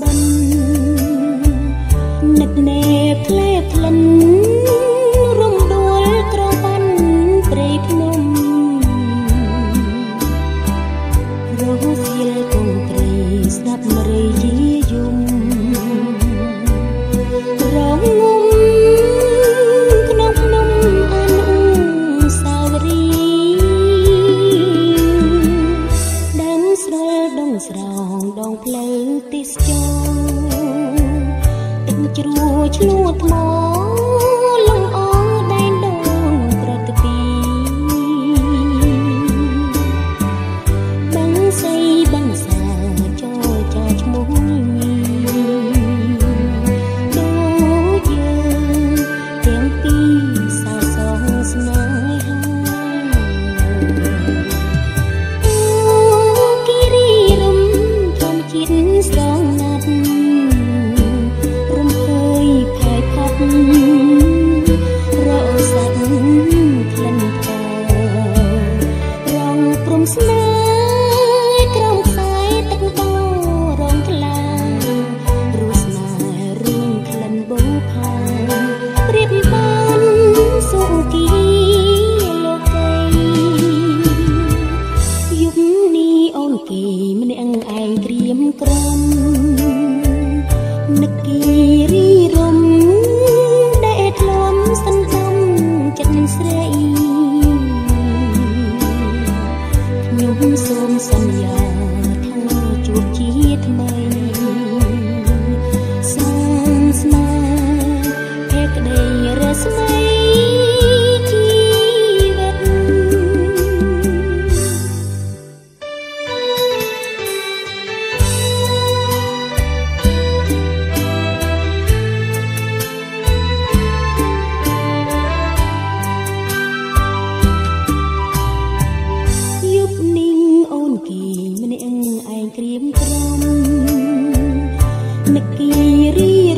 បិននឹកណែផ្លែផ្លិនរំដួលក្របាន់ព្រៃភ្នំរហូតយល់គង់ព្រៃស្ដាប់មរេយយំរងង ទេសចរទឹកជ្រួឆ្លួថ្ម ត្រៀមក្រុមនឹកគីរីរំដែលធ្លាប់សន្សំចិត្តស្រីខ្ញុំសូមសន្យា និគីរី